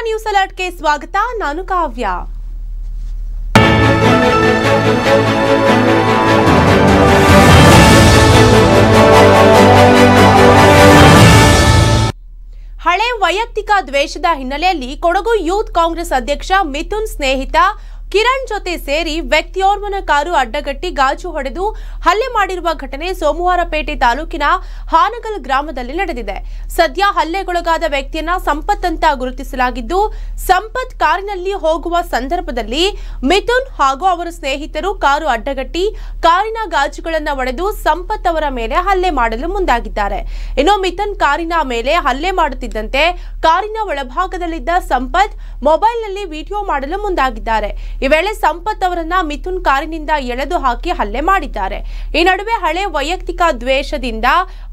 ಅಲರ್ಟ್ಗೆ ಸ್ವಾಗತ ನಾನು ಕಾವ್ಯ. ಹಳೆ ವೈಯಕ್ತಿಕ ದ್ವೇಷದ ಹಿನ್ನೆಲೆಯಲ್ಲಿ ಕೊಡಗು ಯೂತ್ ಕಾಂಗ್ರೆಸ್ ಅಧ್ಯಕ್ಷ ಮಿಥುನ್ ಸ್ನೇಹಿತ ಕಿರಣ್ ಜೊತೆ ಸೇರಿ ವ್ಯಕ್ತಿಯೋರ್ವನ ಕಾರು ಅಡ್ಡಗಟ್ಟಿ ಗಾಜು ಹೊಡೆದು ಹಲ್ಲೆ ಮಾಡಿರುವ ಘಟನೆ ಸೋಮವಾರಪೇಟೆ ತಾಲೂಕಿನ ಹಾನಗಲ್ ಗ್ರಾಮದಲ್ಲಿ ನಡೆದಿದೆ. ಸದ್ಯ ಹಲ್ಲೆಗೊಳಗಾದ ವ್ಯಕ್ತಿಯನ್ನ ಸಂಪತ್ ಅಂತ ಗುರುತಿಸಲಾಗಿದ್ದು, ಸಂಪತ್ ಕಾರಿನಲ್ಲಿ ಹೋಗುವ ಸಂದರ್ಭದಲ್ಲಿ ಮಿಥುನ್ ಹಾಗೂ ಅವರ ಸ್ನೇಹಿತರು ಕಾರು ಅಡ್ಡಗಟ್ಟಿ ಕಾರಿನ ಗಾಜುಗಳನ್ನು ಒಡೆದು ಸಂಪತ್ ಅವರ ಮೇಲೆ ಹಲ್ಲೆ ಮಾಡಲು ಮುಂದಾಗಿದ್ದಾರೆ. ಇನ್ನು ಮಿಥುನ್ ಕಾರಿನ ಮೇಲೆ ಹಲ್ಲೆ ಮಾಡುತ್ತಿದ್ದಂತೆ ಕಾರಿನ ಒಳಭಾಗದಲ್ಲಿದ್ದ ಸಂಪತ್ ಮೊಬೈಲ್ನಲ್ಲಿ ವಿಡಿಯೋ ಮಾಡಲು ಮುಂದಾಗಿದ್ದಾರೆ. ಈ ವೇಳೆ ಸಂಪತ್ ಅವರನ್ನ ಮಿಥುನ್ ಕಾರಿನಿಂದ ಎಳೆದು ಹಾಕಿ ಹಲ್ಲೆ ಮಾಡಿದ್ದಾರೆ. ಈ ನಡುವೆ ಹಳೆ ವೈಯಕ್ತಿಕ ದ್ವೇಷದಿಂದ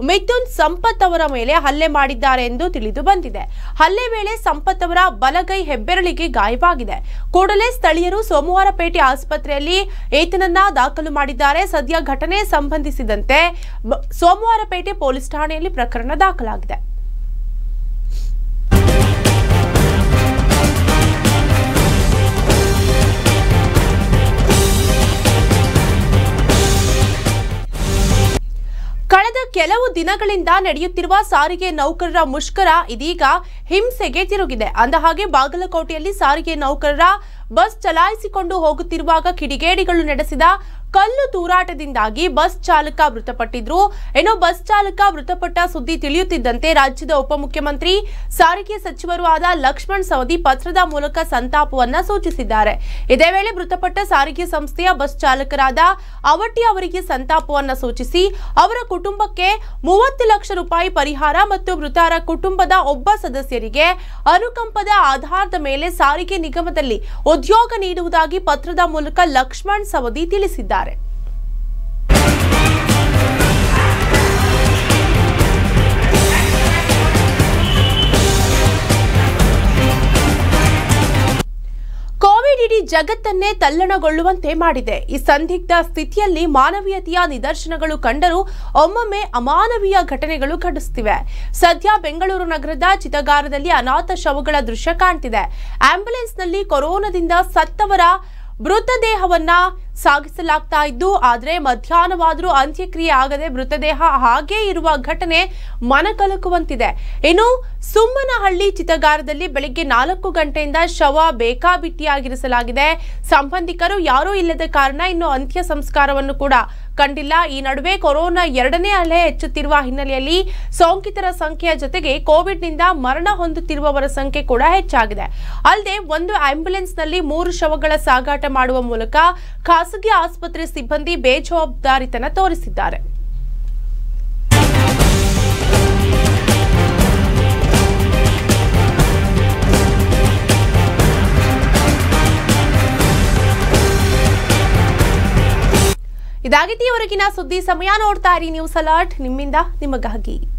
ಮಿಥುನ್ ಸಂಪತ್ ಅವರ ಮೇಲೆ ಹಲ್ಲೆ ಮಾಡಿದ್ದಾರೆ ಎಂದು ತಿಳಿದು ಬಂದಿದೆ. ಹಲ್ಲೆ ವೇಳೆ ಸಂಪತ್ ಅವರ ಬಲಗೈ ಹೆಬ್ಬೆರಳಿಗೆ ಗಾಯವಾಗಿದೆ. ಕೂಡಲೇ ಸ್ಥಳೀಯರು ಸೋಮವಾರಪೇಟೆ ಆಸ್ಪತ್ರೆಯಲ್ಲಿ ಏತನನ್ನ ದಾಖಲು ಮಾಡಿದ್ದಾರೆ. ಸದ್ಯ ಘಟನೆ ಸಂಬಂಧಿಸಿದಂತೆ ಸೋಮವಾರಪೇಟೆ ಪೊಲೀಸ್ ಠಾಣೆಯಲ್ಲಿ ಪ್ರಕರಣ ದಾಖಲಾಗಿದೆ. ಕಳೆದ ಕೆಲವು ದಿನಗಳಿಂದ ನಡೆಯುತ್ತಿರುವ ಸಾರಿಗೆ ನೌಕರರ ಮುಷ್ಕರ ಇದೀಗ ಹಿಂಸೆಗೆ ತಿರುಗಿದೆ. ಅಂದಹಾಗೆ ಬಾಗಲಕೋಟೆಯಲ್ಲಿ ಸಾರಿಗೆ ನೌಕರರ ಬಸ್ ಚಲಾಯಿಸಿಕೊಂಡು ಹೋಗುತ್ತಿರುವಾಗ ಕಿಡಿಗೇಡಿಗಳು ನಡೆಸಿದ ಕಲ್ಲು ತೂರಾಟದಿಂದಾಗಿ ಬಸ್ ಚಾಲಕ ಮೃತಪಟ್ಟಿದ್ರು. ಏನೋ ಬಸ್ ಚಾಲಕ ಮೃತಪಟ್ಟ ಸುದ್ದಿ ತಿಳಿಯುತ್ತಿದ್ದಂತೆ ರಾಜ್ಯದ ಉಪಮುಖ್ಯಮಂತ್ರಿ, ಸಾರಿಗೆ ಸಚಿವರು ಆದ ಲಕ್ಷ್ಮಣ್ ಸವದಿ ಪತ್ರದ ಮೂಲಕ ಸಂತಾಪವನ್ನ ಸೂಚಿಸಿದ್ದಾರೆ. ಇದೇ ವೇಳೆ ಮೃತಪಟ್ಟ ಸಾರಿಗೆ ಸಂಸ್ಥೆಯ ಬಸ್ ಚಾಲಕರಾದ ಅವಟಿ ಅವರಿಗೆ ಸಂತಾಪವನ್ನ ಸೂಚಿಸಿ, ಅವರ ಕುಟುಂಬಕ್ಕೆ ಮೂವತ್ತು ಲಕ್ಷ ರೂಪಾಯಿ ಪರಿಹಾರ ಮತ್ತು ಮೃತರ ಕುಟುಂಬದ ಒಬ್ಬ ಸದಸ್ಯರಿಗೆ ಅನುಕಂಪದ ಆಧಾರದ ಮೇಲೆ ಸಾರಿಗೆ ನಿಗಮದಲ್ಲಿ ಉದ್ಯೋಗ ನೀಡುವುದಾಗಿ ಪತ್ರದ ಮೂಲಕ ಲಕ್ಷ್ಮಣ್ ಸವದಿ ತಿಳಿಸಿದ್ದಾರೆ. ಕೋವಿಡ್ ಇಡೀ ಜಗತ್ತನ್ನೇ ತಲ್ಲಣಗೊಳ್ಳುವಂತೆ ಮಾಡಿದೆ. ಈ ಸಂದಿಗ್ಧ ಸ್ಥಿತಿಯಲ್ಲಿ ಮಾನವೀಯತೆಯ ನಿದರ್ಶನಗಳು ಕಂಡರೂ ಒಮ್ಮೊಮ್ಮೆ ಅಮಾನವೀಯ ಘಟನೆಗಳು ಘಟಿಸುತ್ತಿವೆ ಸದ್ಯ ಬೆಂಗಳೂರು ನಗರದ ಚಿತಗಾರದಲ್ಲಿ ಅನಾಥ ಶವಗಳ ದೃಶ್ಯ ಕಾಣ್ತಿದೆ. ಆಂಬ್ಯುಲೆನ್ಸ್ನಲ್ಲಿ ಕೊರೋನಾದಿಂದ ಸತ್ತವರ ಮೃತದೇಹವನ್ನ ಸಾಗಿಸಲಾಗ್ತಾ ಇದ್ದು, ಆದರೆ ಮಧ್ಯಾಹ್ನವಾದರೂ ಅಂತ್ಯಕ್ರಿಯೆ ಆಗದೆ ಮೃತದೇಹ ಹಾಗೇ ಇರುವ ಘಟನೆ ಮನಕಲಕುವಂತಿದೆ. ಇನ್ನು ಸುಮ್ಮನಹಳ್ಳಿ ಚಿತಗಾರದಲ್ಲಿ ಬೆಳಿಗ್ಗೆ ನಾಲ್ಕು ಗಂಟೆಯಿಂದ ಶವ ಬೇಕಾಬಿಟ್ಟಿಯಾಗಿರಿಸಲಾಗಿದೆ. ಸಂಬಂಧಿಕರು ಯಾರೂ ಇಲ್ಲದ ಕಾರಣ ಇನ್ನು ಅಂತ್ಯ ಸಂಸ್ಕಾರವನ್ನು ಕೂಡ ಕಂಡಿಲ್ಲ. ಈ ನಡುವೆ ಕೊರೋನಾ ಎರಡನೇ ಅಲೆ ಹೆಚ್ಚುತ್ತಿರುವ ಹಿನ್ನೆಲೆಯಲ್ಲಿ ಸೋಂಕಿತರ ಸಂಖ್ಯೆಯ ಜೊತೆಗೆ ಕೋವಿಡ್ನಿಂದ ಮರಣ ಹೊಂದುತ್ತಿರುವವರ ಸಂಖ್ಯೆ ಕೂಡ ಹೆಚ್ಚಾಗಿದೆ. ಅಲ್ಲದೆ, ಒಂದು ಆಂಬ್ಯುಲೆನ್ಸ್ನಲ್ಲಿ ಮೂರು ಶವಗಳ ಸಾಗಾಟ ಮಾಡುವ ಮೂಲಕ ಖಾಸಗಿ ಆಸ್ಪತ್ರೆ ಸಿಬ್ಬಂದಿ ಬೇಜವಾಬ್ದಾರಿತನ ತೋರಿಸಿದ್ದಾರೆ. ಇದಾಗಿದ್ದೀವರೆಗಿನ ಸುದ್ದಿ ಸಮಯ ನೋಡ್ತಾ ಇರಿ. News alert. ನಿಮ್ಮಿಂದ ನಿಮಗಾಗಿ